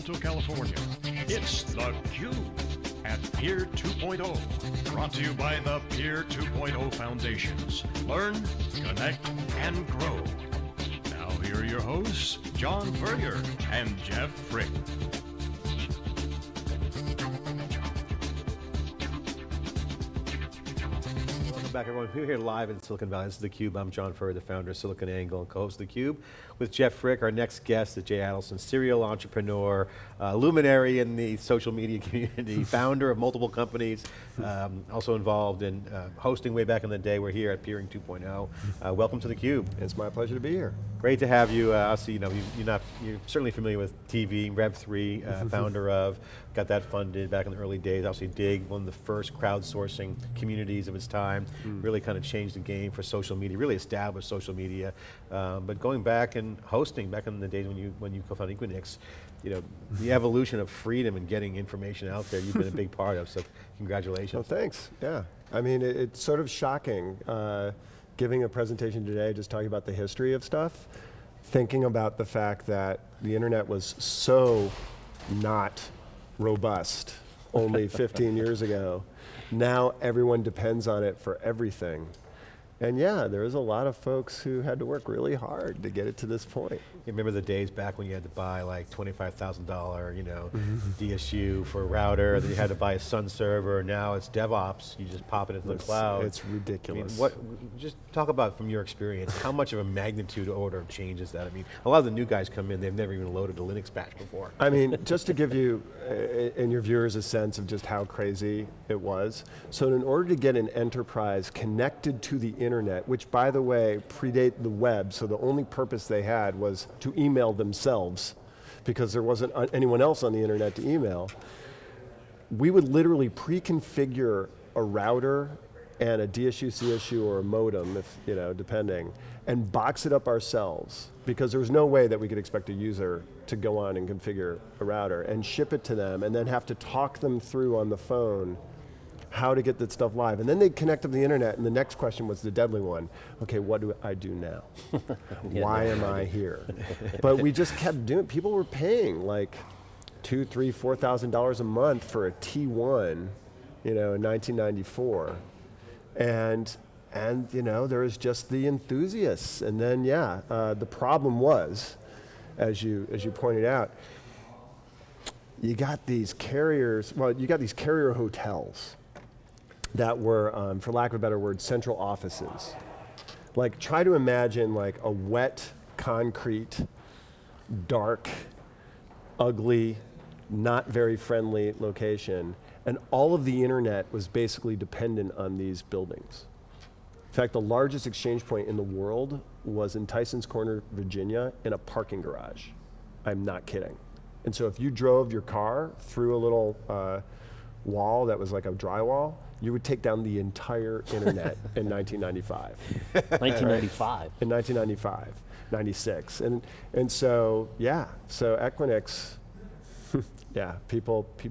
Alto, California. It's theCUBE at Peer 2.0. Brought to you by the Peer 2.0 Foundations. Learn, connect, and grow. Now here are your hosts, John Furrier and Jeff Frick. Back everyone. We're here live in Silicon Valley. This is theCUBE. I'm John Furrier, the founder of SiliconANGLE and co-host of theCUBE with Jeff Frick. Our next guest is Jay Adelson, serial entrepreneur, uh, luminary in the social media community, founder of multiple companies, um, also involved in uh, hosting way back in the day. We're here at Peering 2.0. Uh, welcome to theCUBE. It's my pleasure to be here. Great to have you. Uh, see, you know, you, you're not, you're certainly familiar with TV, Rev3, uh, founder of, got that funded back in the early days. Obviously Digg, one of the first crowdsourcing communities of its time, mm. Really kind of changed the game for social media, really established social media. Um, but going back and hosting, back in the days when you when you co-founded Equinix, you know, the evolution of freedom and getting information out there, you've been a big part of, so congratulations. Well, thanks, yeah. I mean, it, it's sort of shocking. Uh, giving a presentation today just talking about the history of stuff, thinking about the fact that the internet was so not robust only 15 years ago. Now everyone depends on it for everything. And yeah, there was a lot of folks who had to work really hard to get it to this point. You remember the days back when you had to buy like $25,000, you know, DSU for a router, then you had to buy a Sun server, now it's DevOps, you just pop it into it's, the cloud. It's ridiculous. I mean, what, just talk about from your experience, how much of a magnitude order of change is that? I mean, a lot of the new guys come in, they've never even loaded a Linux patch before. I mean, just to give you uh, and your viewers a sense of just how crazy it was. So in order to get an enterprise connected to the internet, internet, which by the way, predate the web, so the only purpose they had was to email themselves, because there wasn't anyone else on the internet to email, we would literally pre-configure a router and a DSU, CSU, or a modem, if you know, depending, and box it up ourselves, because there was no way that we could expect a user to go on and configure a router, and ship it to them, and then have to talk them through on the phone how to get that stuff live. And then they connect to the internet, and the next question was the deadly one. Okay, what do I do now? Why am I here? but we just kept doing, people were paying like two, three, four thousand dollars a month for a T1, you know, in 1994. And and you know, there was just the enthusiasts. And then yeah, uh, the problem was, as you as you pointed out, you got these carriers, well, you got these carrier hotels that were, um, for lack of a better word, central offices. Like try to imagine like a wet, concrete, dark, ugly, not very friendly location, and all of the internet was basically dependent on these buildings. In fact, the largest exchange point in the world was in Tysons Corner, Virginia, in a parking garage. I'm not kidding. And so if you drove your car through a little uh, wall that was like a drywall, you would take down the entire internet in 1995. 1995. In 1995, 96. And, and so, yeah, so Equinix, yeah, people, pe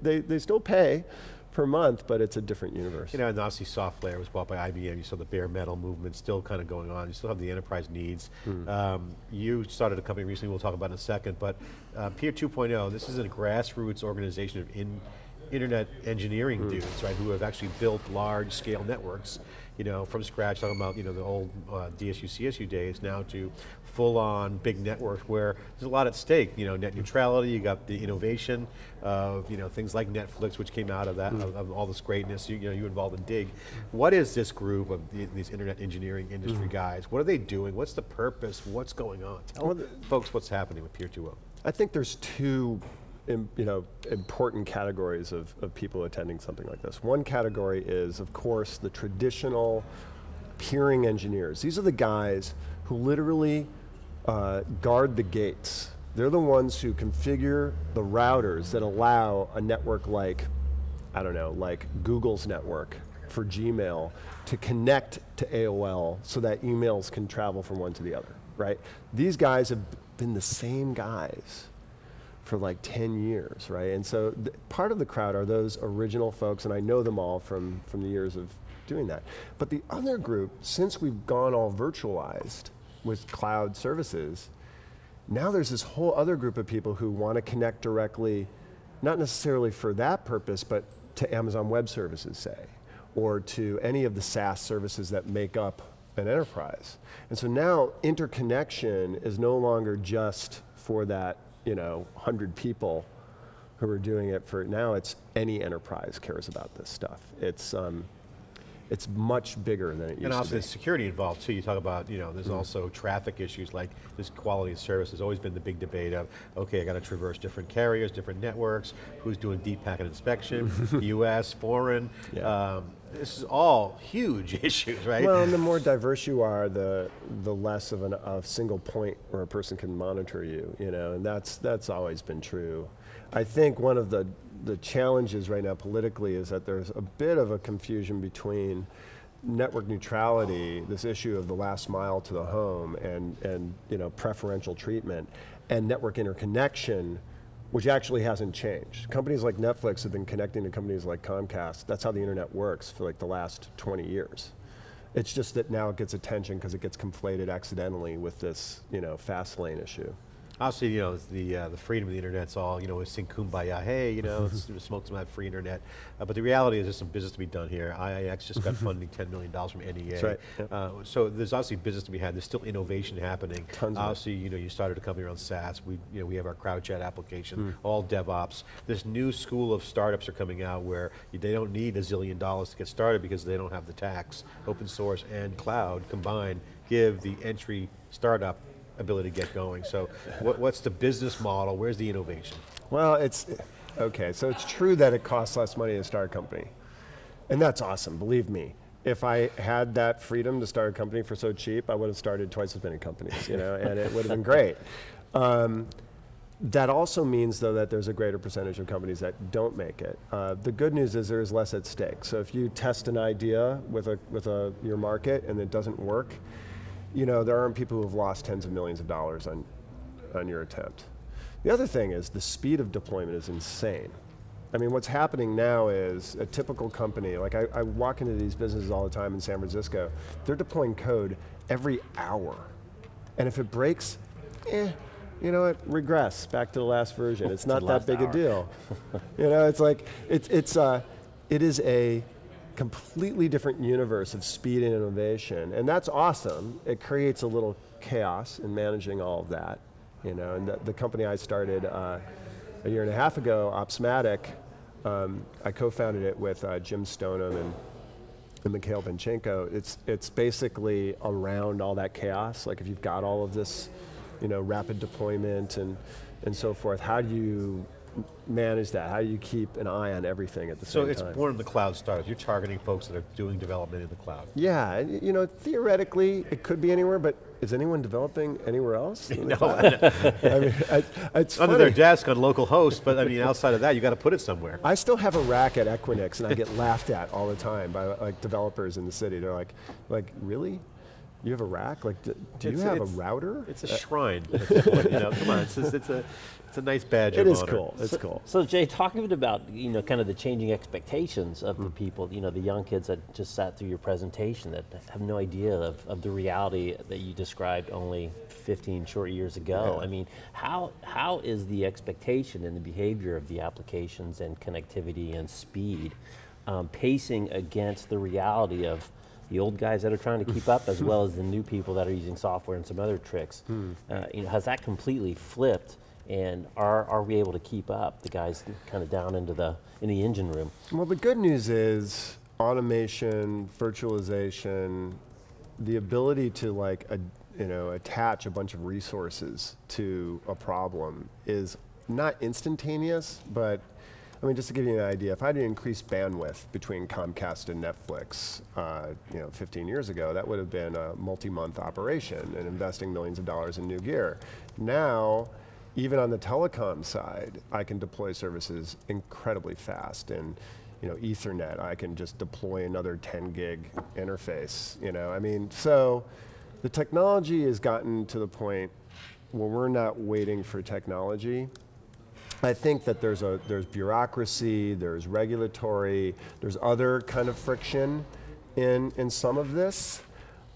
they, they still pay per month, but it's a different universe. You know, and obviously SoftLayer was bought by IBM, you saw the bare metal movement still kind of going on, you still have the enterprise needs. Mm. Um, you started a company recently, we'll talk about in a second, but uh, Peer 2.0, this is a grassroots organization of in, internet engineering mm. dudes, right, who have actually built large scale networks, you know, from scratch, talking about, you know, the old uh, DSU, CSU days now to full on big networks where there's a lot at stake, you know, net neutrality, you got the innovation of, you know, things like Netflix, which came out of that, mm. of, of, all this greatness, you, you, know, you involved in Digg. What is this group of the, these internet engineering industry mm. guys? What are they doing? What's the purpose? What's going on? Tell well, folks what's happening with Peer 2.0. I think there's two you know, important categories of, of people attending something like this. One category is, of course, the traditional peering engineers. These are the guys who literally uh, guard the gates. They're the ones who configure the routers that allow a network like, I don't know, like Google's network for Gmail to connect to AOL so that emails can travel from one to the other, right? These guys have been the same guys for like 10 years, right? And so part of the crowd are those original folks, and I know them all from, from the years of doing that. But the other group, since we've gone all virtualized with cloud services, Now there's this whole other group of people who want to connect directly, not necessarily for that purpose, but to Amazon Web Services, say, or to any of the SaaS services that make up an enterprise. And so now interconnection is no longer just for that, you know, 100 people who are doing it for, now it's any enterprise cares about this stuff. It's, um, it's much bigger than it used And to also be. there's security involved too. You talk about, you know, there's also traffic issues like this quality of service has always been the big debate of, okay, I got to traverse different carriers, different networks, who's doing deep packet inspection, US, foreign. Yeah. Um, this is all huge issues, right? Well, and the more diverse you are, the the less of an, a single point where a person can monitor you, you know, and that's that's always been true. I think one of the the challenges right now politically is that there's a bit of a confusion between network neutrality, this issue of the last mile to the home, and and you know preferential treatment, and network interconnection, which actually hasn't changed. Companies like Netflix have been connecting to companies like Comcast. That's how the internet works for like the last 20 years. It's just that now it gets attention because it gets conflated accidentally with this, you know, fast lane issue. Obviously, you know, the uh, the freedom of the internet's all, you know, we sing kumbaya, hey, you know, smoke some of that free internet. Uh, but the reality is there's some business to be done here. IIX just got funding $10 million from NEA. That's right, yep. Uh, so there's obviously business to be had. There's still innovation happening. Tons obviously, you know, you started a company around SaaS. We, you know, we have our CrowdChat application, Hmm. all DevOps. This new school of startups are coming out where they don't need a zillion dollars to get started because they don't have the tax. Open source and cloud combined give the entry startup ability to get going. So what, what's the business model? Where's the innovation? Well, it's okay. So it's true that it costs less money to start a company, and that's awesome. Believe me. If I had that freedom to start a company for so cheap, I would have started twice as many companies, you know, and it would have been great. Um, that also means, though, that there's a greater percentage of companies that don't make it. Uh, the good news is there is less at stake. So if you test an idea with a with a your market and it doesn't work, you know there aren't people who have lost tens of millions of dollars on on your attempt. The other thing is the speed of deployment is insane. I mean, what's happening now is a typical company, like I, I walk into these businesses all the time in San Francisco, they're deploying code every hour. And if it breaks, eh, you know what, regress back to the last version. It's not that big hour. a deal. you know, it's like, it's, it's, uh, it is a completely different universe of speed and innovation. And that's awesome. It creates a little chaos in managing all of that. You know, and the, the company I started uh, a year and a half ago, Opsmatic, um, I co-founded it with uh, Jim Stoneham and, and Mikhail Panchenko. It's, it's basically around all that chaos. Like if you've got all of this, you know, rapid deployment and, and so forth, how do you manage that? How do you keep an eye on everything at the So same time? So it's born in the cloud startups. You're targeting folks that are doing development in the cloud. Yeah, and, you know, theoretically it could be anywhere, but is anyone developing anywhere else? No. I mean, I, it's Under funny. their desk on local hosts, but I mean, outside of that, you got to put it somewhere. I still have a rack at Equinix, and I get laughed at all the time by like developers in the city. They're like, "Like, really? You have a rack? Like, d- do you have a router?" It's a shrine. point, you know, come on, it's, just- it's a it's a nice badge It is cool. It's cool. So Jay, talk a bit about you know kind of the changing expectations of the Hmm. people, you know, the young kids that just sat through your presentation that have no idea of, of the reality that you described only 15 short years ago. Yeah. I mean, how how is the expectation and the behavior of the applications and connectivity and speed um, pacing against the reality of the old guys that are trying to keep up, as well as the new people that are using software and some other tricks. Hmm. Uh, you know, has that completely flipped? And are, are we able to keep up? The guys kind of down into the in the engine room. Well, the good news is automation, virtualization, the ability to like, a, you know, attach a bunch of resources to a problem is not instantaneous, but I mean, just to give you an idea, if I had to increase bandwidth between Comcast and Netflix, uh, you know, 15 years ago, that would have been a multi-month operation and investing millions of dollars in new gear. Now, even on the telecom side, I can deploy services incredibly fast. And you know, Ethernet, I can just deploy another 10 gig interface. You know, I mean, so the technology has gotten to the point where we're not waiting for technology. I think that there's a there's bureaucracy, there's regulatory, there's other kind of friction in in some of this.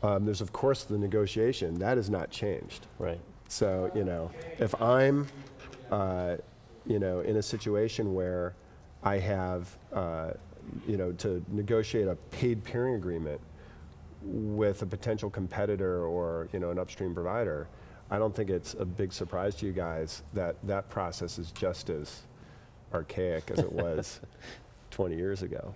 Um, there's of course the negotiation that has not changed. Right. So, you know, if I'm, uh, you know, in a situation where I have, uh, you know, to negotiate a paid peering agreement with a potential competitor or, you know, an upstream provider, I don't think it's a big surprise to you guys that that process is just as archaic as it was 20 years ago.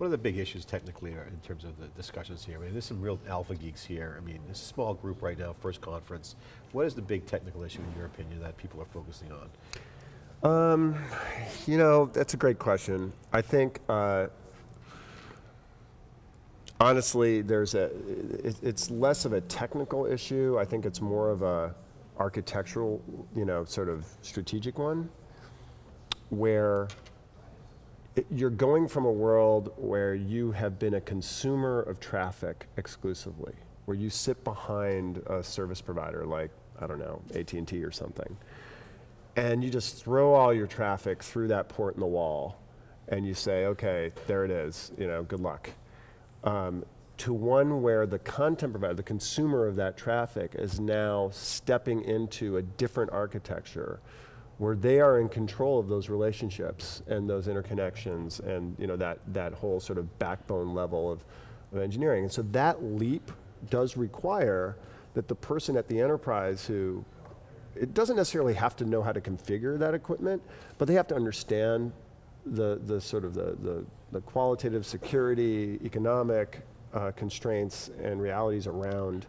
What are the big issues technically in terms of the discussions here? I mean, there's some real alpha geeks here. I mean, a small group right now, first conference. What is the big technical issue in your opinion that people are focusing on? Um, You know, that's a great question. I think, uh, honestly, there's a, it, it's less of a technical issue. I think it's more of a architectural, you know, sort of strategic one, where you're going from a world where you have been a consumer of traffic exclusively, where you sit behind a service provider like, I don't know, AT&T or something and you just throw all your traffic through that port in the wall and you say okay there it is you know good luck. Um, to one where the content provider the consumer of that traffic is now stepping into a different architecture where they are in control of those relationships and those interconnections and you know that, that whole sort of backbone level of, of engineering. And so that leap does require that the person at the enterprise who it doesn't necessarily have to know how to configure that equipment, but they have to understand the, the sort of the, the, the qualitative security, economic uh, constraints and realities around,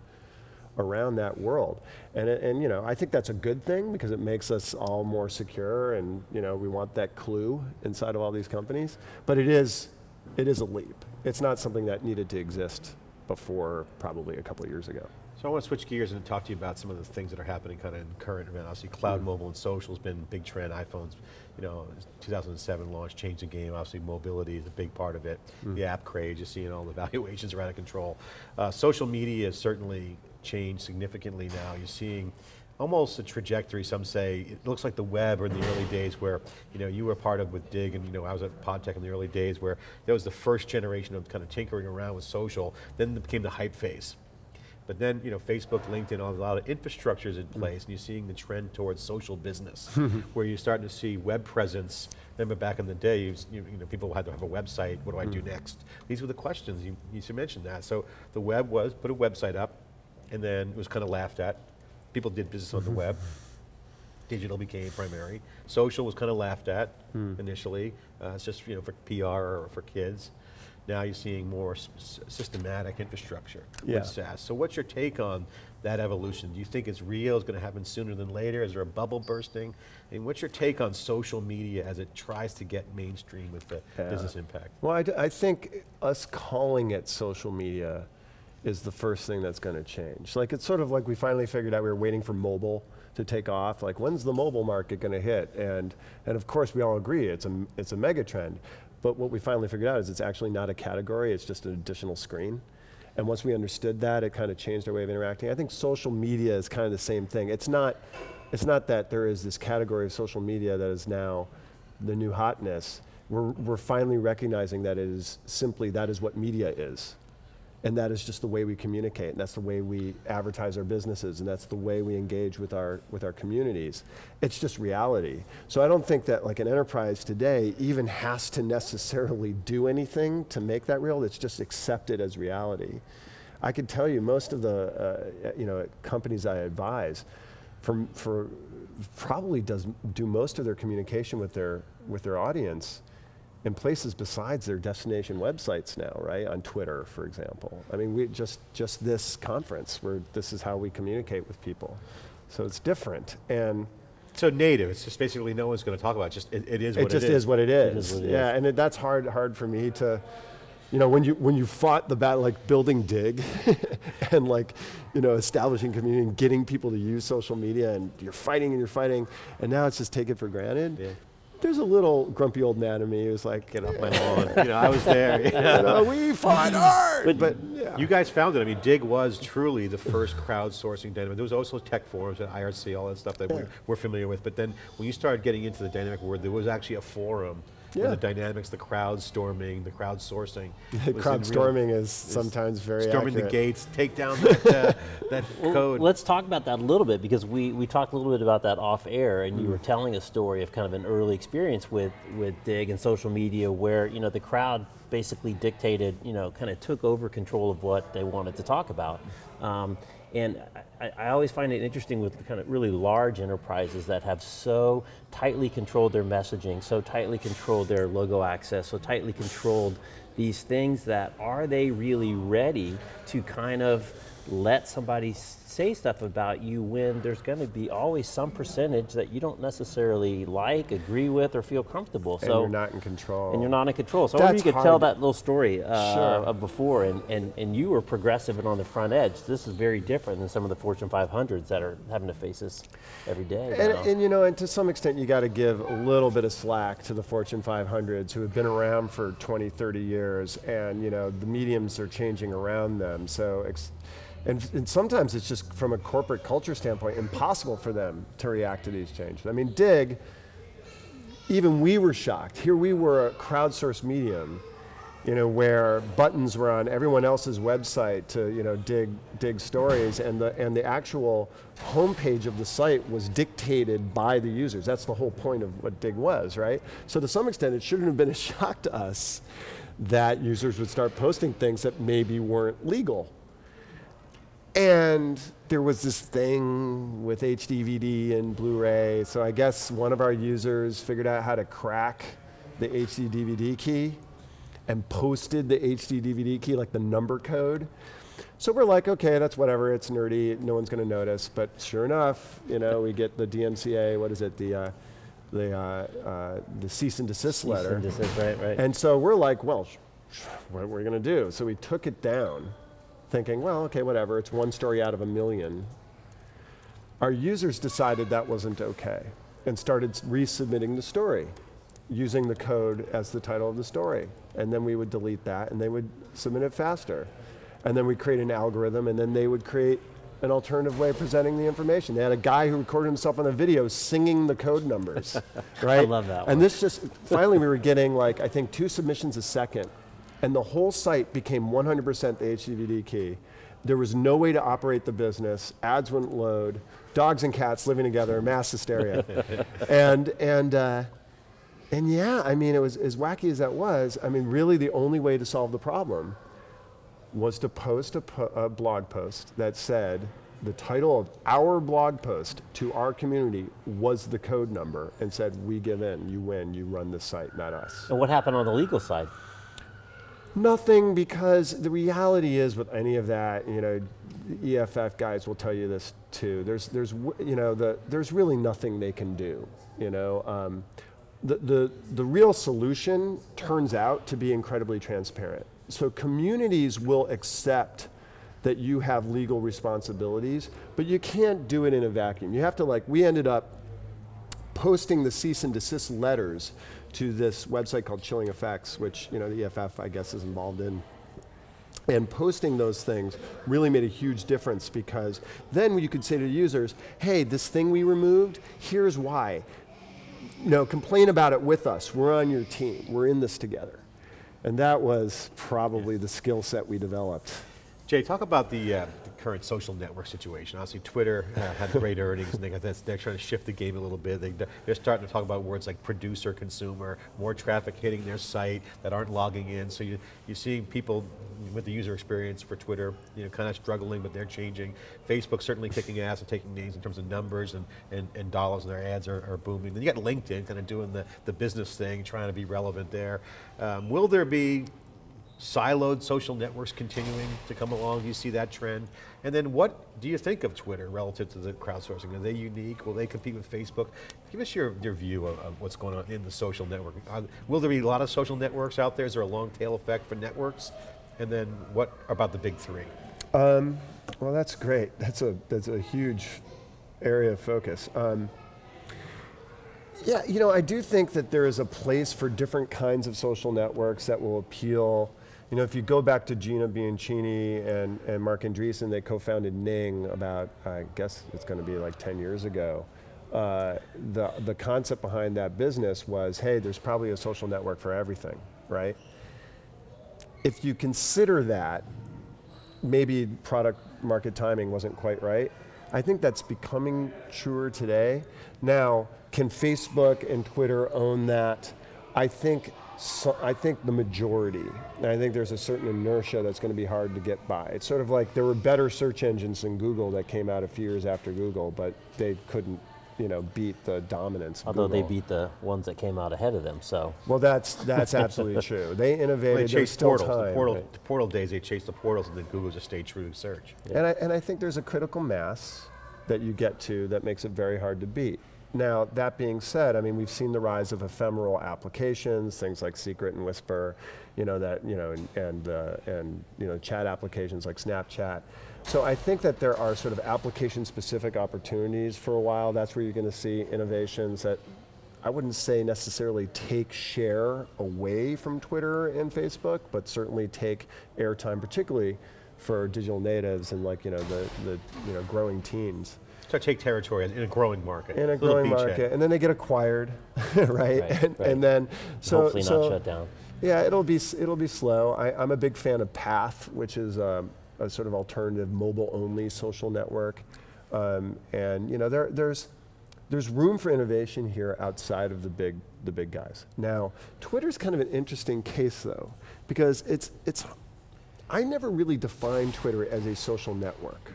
around that world. And, and, you know, I think that's a good thing because it makes us all more secure and, you know, we want that clue inside of all these companies. But it is, it is a leap. It's not something that needed to exist before probably a couple of years ago. So I want to switch gears and talk to you about some of the things that are happening kind of in current event. Obviously, cloud, mobile, and social has been a big trend. iPhones, you know, 2007 launch changed the game. Obviously, mobility is a big part of it. The app craze, you're seeing all the valuations are out of control. Uh, social media has certainly changed significantly now. You're seeing almost a trajectory, some say, it looks like the web or in the early days where, you know, you were part of with Digg and, you know, I was at PodTech in the early days where there was the first generation of kind of tinkering around with social, then it became the hype phase. But then, you know, Facebook, LinkedIn, all, a lot of infrastructures in place, and you're seeing the trend towards social business, where you're starting to see web presence. Remember back in the day, you, you know, people had to have a website. What do I do mm. next? These were the questions. You, you should mention that. So the web was put a website up, and then it was kind of laughed at. People did business on the web. Digital became primary. Social was kind of laughed at initially. Uh, it's just you know for PR or for kids. Now you're seeing more systematic infrastructure Yeah. with SaaS. So what's your take on that evolution? Do you think it's real? Is going to happen sooner than later? Is there a bubble bursting? And what's your take on social media as it tries to get mainstream with the Yeah. business impact? Well, I, d- I think us calling it social media is the first thing that's going to change. Like it's sort of like we finally figured out we were waiting for mobile to take off. Like when's the mobile market going to hit? And and of course we all agree it's a it's a mega trend. But what we finally figured out is it's actually not a category. It's just an additional screen. And once we understood that, it kind of changed our way of interacting. I think social media is kind of the same thing. It's not, it's not that there is this category of social media that is now the new hotness. We're, we're finally recognizing that it is simply that is what media is. And that is just the way we communicate, and that's the way we advertise our businesses, and that's the way we engage with our, with our communities. It's just reality. So I don't think that like an enterprise today even has to necessarily do anything to make that real. It's just accepted as reality. I could tell you most of the uh, you know companies I advise, for, for probably does do most of their communication with their with their audience in places besides their destination websites now, right? On Twitter, for example. I mean, we just just this conference where this is how we communicate with people. So it's different, and So native, it's just basically no one's going to talk about it. Just it, it is it what just it is. what it is. is what it yeah, and it, that's hard hard for me to. You know, when you when you fought the battle, like building Digg, and like, you know, establishing community and getting people to use social media, and you're fighting and you're fighting, and now it's just take it for granted. Yeah. There's a little grumpy old man in me who's like, Get off my lawn. you know, I was there. you know, we fought hard, but, yeah. You guys found it. I mean, Digg was truly the first crowdsourcing dynamic. There was also tech forums at IRC, all that stuff that we're, we're familiar with. But then when you started getting into the dynamic world, there was actually a forum Yeah. the dynamics, the crowd storming, the crowd sourcing. was Crowd in real- storming is sometimes very storming the gates, take down that, uh, that Well, code. Let's talk about that a little bit because we, we talked a little bit about that off air, and you were telling a story of kind of an early experience with, with Digg and social media where you know the crowd basically dictated, you know, kind of took over control of what they wanted to talk about. Um, and I, I always find it interesting with kind of really large enterprises that have so tightly controlled their messaging, so tightly controlled their logo access, so tightly controlled these things that are they really ready to kind of let somebody say stuff about you when there's going to be always some percentage that you don't necessarily like, agree with, or feel comfortable. And so you're not in control. and you're not in control. So I wonder if you could tell that little story uh, Sure. of before, and, and, and you were progressive and on the front edge. This is very different than some of the Fortune 500s that are having to face this every day. And, now. and you know, and to some extent, you got to give a little bit of slack to the Fortune 500s who have been around for 20, 30 years, and you know, the mediums are changing around them. So, ex- and, and sometimes it's just from a corporate culture standpoint impossible for them to react to these changes. I mean, Digg, even we were shocked. Here we were a crowdsourced medium, you know, where buttons were on everyone else's website to, you know, dig dig stories, and the and the actual homepage of the site was dictated by the users. That's the whole point of what Digg was, right? So to some extent, it shouldn't have been a shock to us that users would start posting things that maybe weren't legal. And there was this thing with HDVD and Blu-ray. So I guess one of our users figured out how to crack the HD DVD key and posted the HD DVD key, like the number code. So we're like, okay, that's whatever. It's nerdy. No one's going to notice. But sure enough, you know, we get the DMCA. What is it? The uh, the uh, uh, the cease and desist letter. Cease and desist, right, right. And so we're like, well, what are we going to do? So we took it down, thinking, well, okay, whatever. It's one story out of a million. Our users decided that wasn't okay and started resubmitting the story using the code as the title of the story. And then we would delete that and they would submit it faster. And then we'd create an algorithm and then they would create an alternative way of presenting the information. They had a guy who recorded himself on a video singing the code numbers, right? I love that And one. this just, finally we were getting like, I think two submissions a second. And the whole site became 100% the HDVD key. There was no way to operate the business. Ads wouldn't load. Dogs and cats living together, mass hysteria. and, and, uh, and yeah, I mean, it was as wacky as that was. I mean, really, the only way to solve the problem was to post a, po- a blog post that said the title of our blog post to our community was the code number and said, We give in, you win, you run the site, not us. and what happened on the legal side? Nothing, because the reality is with any of that, you know, EFF guys will tell you this too. There's, there's, you know, the, there's really nothing they can do. You know, um, the, the, the real solution turns out to be incredibly transparent. So communities will accept that you have legal responsibilities, but you can't do it in a vacuum. You have to like, we ended up posting the cease and desist letters to this website called Chilling Effects, which you know the EFF I guess is involved in. And posting those things really made a huge difference because then you could say to the users, "Hey, this thing we removed, here's why. You know, complain about it with us. We're on your team. We're in this together." And that was probably the skill set we developed. Jay, talk about the, uh, the current social network situation. Obviously, Twitter uh, had great earnings, and they got they're trying to shift the game a little bit. They, they're starting to talk about words like producer, consumer, more traffic hitting their site that aren't logging in. So you, you're seeing people with the user experience for Twitter, you know, kind of struggling, but they're changing. Facebook certainly kicking ass and taking names in terms of numbers and, and, and dollars, and their ads are, are booming. Then you got LinkedIn kind of doing the, the business thing, trying to be relevant there. Um, will there be siloed social networks continuing to come along? Do you see that trend? And then what do you think of Twitter relative to the crowdsourcing? Are they unique? Will they compete with Facebook? Give us your, your view of, of what's going on in the social network. Are, will there be a lot of social networks out there? Is there a long tail effect for networks? And then what about the big three? Um, well, that's great. That's a that's a huge area of focus. Um, yeah, you know, I do think that there is a place for different kinds of social networks that will appeal. You know, if you go back to Gina Bianchini and, and Marc Andreessen, they co-founded Ning about, I guess it's going to be like 10 years ago. uh, the, the concept behind that business was, hey, there's probably a social network for everything, right? If you consider that, maybe product market timing wasn't quite right. I think that's becoming truer today. Now, can Facebook and Twitter own that? I think so, I think the majority. And I think there's a certain inertia that's going to be hard to get by. It's sort of like there were better search engines than Google that came out a few years after Google, but they couldn't, you know, beat the dominance. Of Although they beat the ones that came out ahead of them, so. Well, that's that's absolutely true. They innovated. They chased still portals. time, the, portal, right? the portal days, they chased the portals, and then Google just stayed true to search. And, I, and I think there's a critical mass that you get to that makes it very hard to beat. Now, that being said, I mean, we've seen the rise of ephemeral applications, things like Secret and Whisper, you know, that, you know, and, and, uh, and you know, chat applications like Snapchat. So I think that there are sort of application-specific opportunities for a while. That's where you're going to see innovations that I wouldn't say necessarily take share away from Twitter and Facebook, but certainly take airtime, particularly for digital natives and like you know the, the you know growing teens So take territory in a growing market. in a Little growing beachhead. market, and then they get acquired, right? Right, and, right. and then so Hopefully so not shut down. yeah, it'll be s- it'll be slow. I, I'm a big fan of Path, which is um, a sort of alternative mobile-only social network, um, and you know there there's there's room for innovation here outside of the big the big guys. Now, Twitter's kind of an interesting case though, because it's it's I never really defined Twitter as a social network.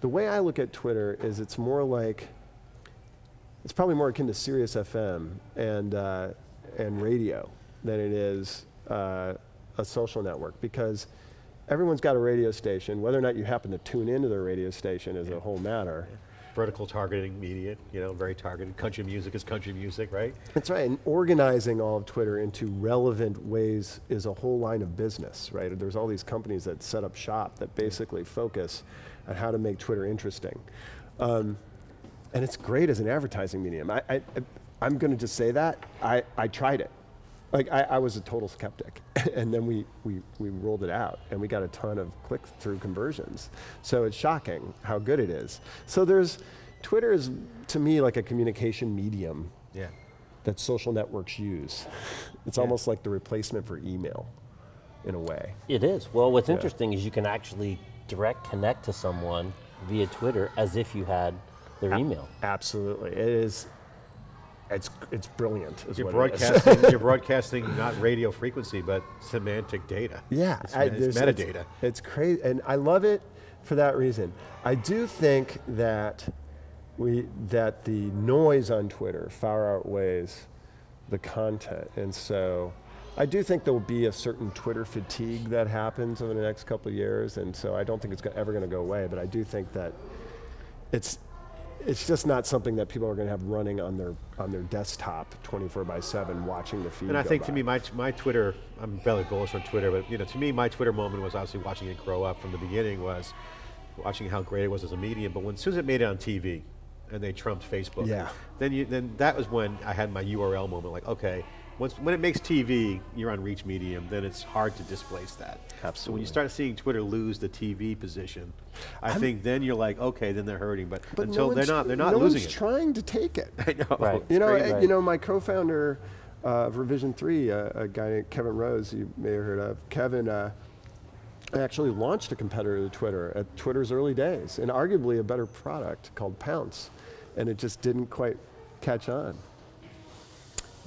The way I look at Twitter is it's more like it's probably more akin to Sirius FM and, uh, and radio than it is uh, a social network because everyone's got a radio station. Whether or not you happen to tune into their radio station is a whole matter. Vertical targeting media, you know, very targeted. Country music is country music, right? That's right. And organizing all of Twitter into relevant ways is a whole line of business, right? There's all these companies that set up shop that basically focus on how to make Twitter interesting. Um, and it's great as an advertising medium. I, I, I'm going to just say that. I, I tried it. Like, I, I was a total skeptic. and then we, we, we rolled it out, and we got a ton of click through conversions. So it's shocking how good it is. So there's, Twitter is, to me, like a communication medium Yeah. that social networks use. It's Yeah. almost like the replacement for email in a way. It is. Well, what's Yeah. interesting is you can actually direct connect to someone via Twitter as if you had their email. Absolutely. It is it's it's brilliant You're what it is. broadcasting, you're broadcasting not radio frequency, but semantic data. Yeah, It's, I- it's metadata. It's, crazy, and I love it for that reason. I do think that we that the noise on Twitter far outweighs the content, and so I do think there will be a certain Twitter fatigue that happens over the next couple of years, and so I don't think it's ever going to go away. But I do think that it's it's just not something that people are going to have running on their on their desktop 24 by 7 watching the feed And I think to me, my, my Twitter, I'm fairly bullish on Twitter, but you know, to me, my Twitter moment was obviously watching it grow up from the beginning was watching how great it was as a medium. But when, as soon as it made it on TV and they trumped Facebook, Yeah. then you, then that was when I had my URL moment. Like, okay, once when it makes TV, you're on reach medium, then it's hard to displace that. So when you start seeing Twitter lose the TV position, I think then you're like, okay, then they're hurting. But, But no until they're not, they're not no losing one's it. trying to take it. I know. Right. You know, you know, my co-founder uh, of Revision Three, uh, a guy named Kevin Rose, you may have heard of. Kevin uh, actually launched a competitor to Twitter at Twitter's early days, and arguably a better product called Pownce, and it just didn't quite catch on.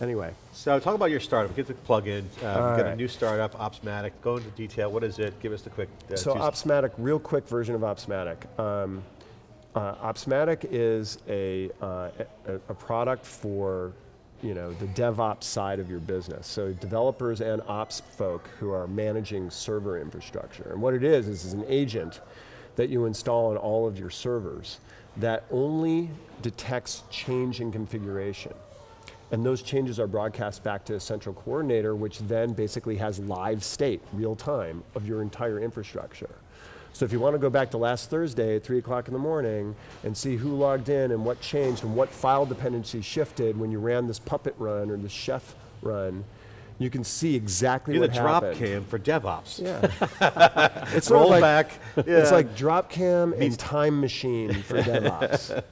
Anyway, So talk about your startup. Get the plug in. Uh, you've got a new startup, Opsmatic. Go into detail. What is it? Give us the quick. Uh, so Opsmatic, real quick version of Opsmatic. Um, uh, Opsmatic is a, uh, a, a product for you know the DevOps side of your business. So developers and ops folk who are managing server infrastructure. And what it is is, is an agent that you install on all of your servers that only detects change in configuration. And those changes are broadcast back to a central coordinator, which then basically has live state, real time, of your entire infrastructure. So if you want to go back to last Thursday at 3 o'clock in the morning and see who logged in and what changed and what file dependency shifted when you ran this puppet run or the chef run, You can see exactly You're the what drop happened. cam for DevOps. Yeah. it's sort of Roll like, back. It's like Dropcam and time machine for DevOps.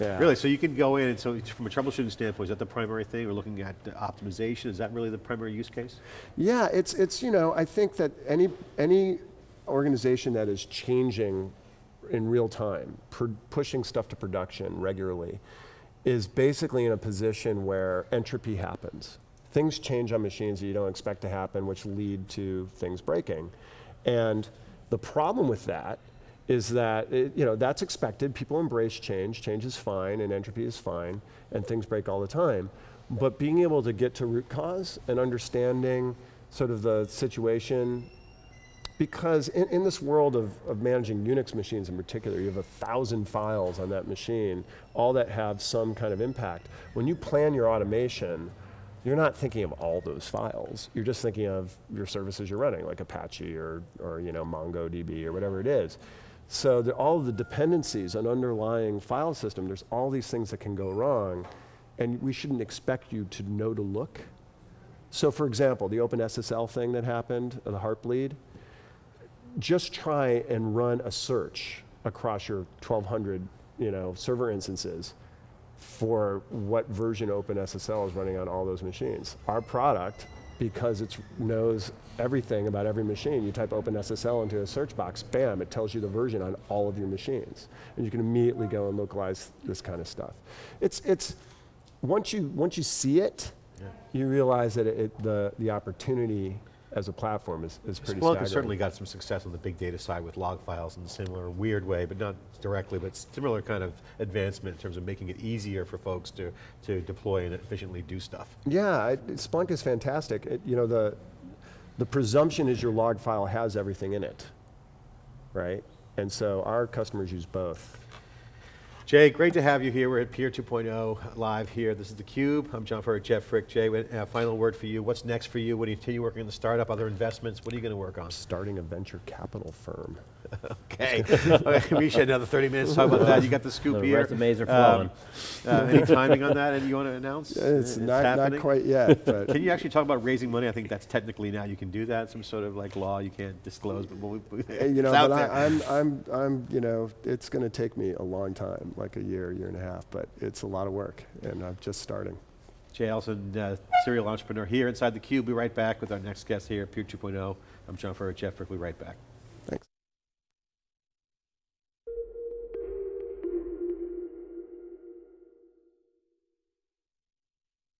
yeah. Really, so you can go in, and so from a troubleshooting standpoint, is that the primary thing? We're looking at optimization. Is that really the primary use case? Yeah, it's it's you know I think that any any organization that is changing in real time, pushing stuff to production regularly, is basically in a position where entropy happens. Things change on machines that you don't expect to happen, which lead to things breaking. And the problem with that is that it, you know that's expected. People embrace change. Change is fine, and entropy is fine, and things break all the time. But being able to get to root cause and understanding sort of the situation because in, in this world of, of managing Unix machines in particular, you have a thousand files on that machine, all that have some kind of impact. When you plan your automation, you're not thinking of all those files. You're just thinking of your services you're running, like Apache or, or you know, MongoDB or whatever it is. So all the dependencies on underlying file system, there's all these things that can go wrong, and we shouldn't expect you to know to look. So for example, the OpenSSL thing that happened, the Heartbleed, just try and run a search across your 1200 you know, server instances for what version OpenSSL is running on all those machines. Our product, because it knows everything about every machine, you type OpenSSL into a search box, bam, it tells you the version on all of your machines. And you can immediately go and localize this kind of stuff. It's, it's, once you, once you see it, you realize that it, the, the opportunity as a platform is, is pretty Splunk staggering. has certainly got some success on the big data side with log files in a similar weird way, but not directly, but similar kind of advancement in terms of making it easier for folks to, to deploy and efficiently do stuff. Yeah, it, Splunk is fantastic. It, you know, the, the presumption is your log file has everything in it, right? And so our customers use both. Jay, great to have you here. We're at Peer 2.0 live here. This is theCUBE. I'm John Furrier, Jeff Frick. Jay, uh, final word for you. What's next for you? What do you continue working on the startup, other investments? What are you going to work on? Starting a venture capital firm. Okay. okay. We should have another 30 minutes to talk about that. You got the scoop The here. resumes are Um, flowing. uh, any timing on that? And you want to announce? It's, not, not happening? quite yet, but Can you actually talk about raising money? I think that's technically now you can do that. Some sort of like law you can't disclose, but we'll, you know, but there. I, I'm, I'm, I'm, you know, it's going to take me a long time, like a year, year and a half, but it's a lot of work, and I'm just starting. Jay Adelson, uh, serial entrepreneur here inside the Cube. We'll be right back with our next guest here, Peer 2.0. I'm John Furrier, Jeff Frick. We'll be right back.